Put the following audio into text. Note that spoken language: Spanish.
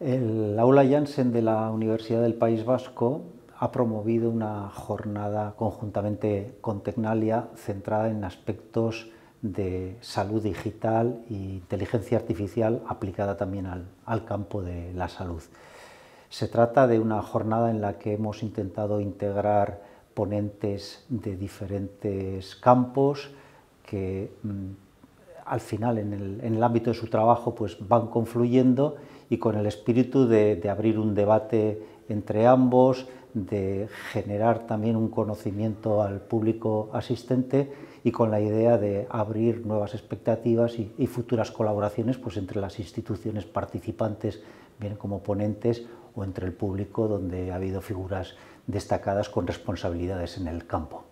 El aula Janssen de la Universidad del País Vasco ha promovido una jornada conjuntamente con Tecnalia centrada en aspectos de salud digital e inteligencia artificial aplicada también al, campo de la salud. Se trata de una jornada en la que hemos intentado integrar ponentes de diferentes campos que mm, al final en el, ámbito de su trabajo pues van confluyendo y con el espíritu de abrir un debate entre ambos, de generar también un conocimiento al público asistente y con la idea de abrir nuevas expectativas y, futuras colaboraciones pues, entre las instituciones participantes, bien como ponentes, o entre el público, donde ha habido figuras destacadas con responsabilidades en el campo.